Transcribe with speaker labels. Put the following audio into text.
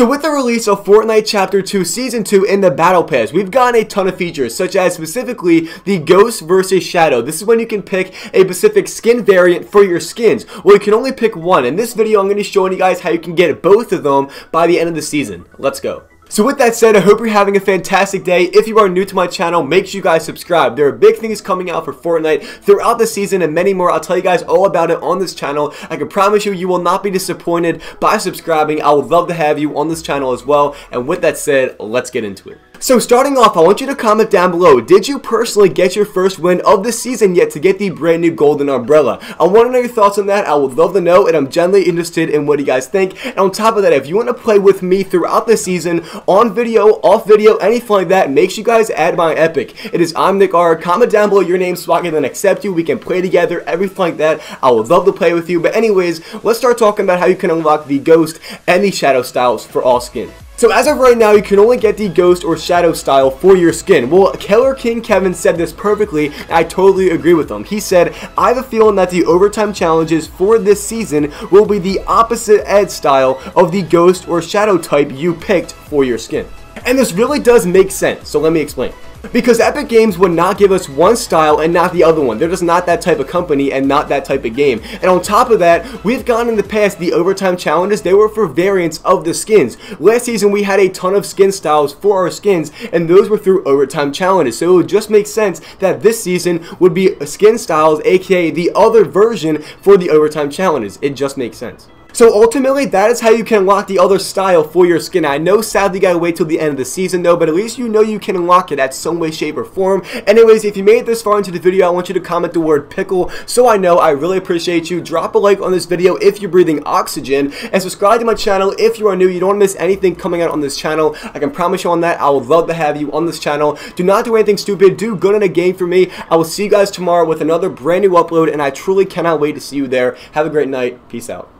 Speaker 1: So with the release of Fortnite Chapter 2 Season 2 in the Battle Pass, we've gotten a ton of features, such as specifically the Ghost versus Shadow. This is when you can pick a specific skin variant for your skins. Well, you can only pick one. In this video, I'm going to be showing you guys how you can get both of them by the end of the season. Let's go. So with that said, I hope you're having a fantastic day. If you are new to my channel, make sure you guys subscribe. There are big things coming out for Fortnite throughout the season and many more. I'll tell you guys all about it on this channel. I can promise you, you will not be disappointed by subscribing. I would love to have you on this channel as well. And with that said, let's get into it. So starting off, I want you to comment down below, did you personally get your first win of the season yet to get the brand new Golden Umbrella? I want to know your thoughts on that, I would love to know, and I'm genuinely interested in what you guys think. And on top of that, if you want to play with me throughout the season, on video, off video, anything like that, make sure you guys add my Epic. It is I'm NickArg. Comment down below your name so I can then accept you, we can play together, everything like that. I would love to play with you, but anyways, let's start talking about how you can unlock the Ghost and the Shadow styles for all skin. So as of right now, you can only get the Ghost or Shadow style for your skin. Well, Killer King Kevin said this perfectly, and I totally agree with him. He said, I have a feeling that the overtime challenges for this season will be the opposite ed style of the Ghost or Shadow type you picked for your skin. And this really does make sense, so let me explain. Because Epic Games would not give us one style and not the other one. They're just not that type of company and not that type of game. And on top of that, we've gone in the past, the overtime challenges, they were for variants of the skins. Last season, we had a ton of skin styles for our skins, and those were through overtime challenges. So it would just make sense that this season would be skin styles, aka the other version for the overtime challenges. It just makes sense. So ultimately, that is how you can unlock the other style for your skin. I know sadly you gotta wait till the end of the season though, but at least you know you can unlock it at some way, shape, or form. Anyways, if you made it this far into the video, I want you to comment the word pickle so I know I really appreciate you. Drop a like on this video if you're breathing oxygen, and subscribe to my channel if you are new. You don't want to miss anything coming out on this channel. I can promise you on that. I would love to have you on this channel. Do not do anything stupid. Do good in a game for me. I will see you guys tomorrow with another brand new upload, and I truly cannot wait to see you there. Have a great night. Peace out.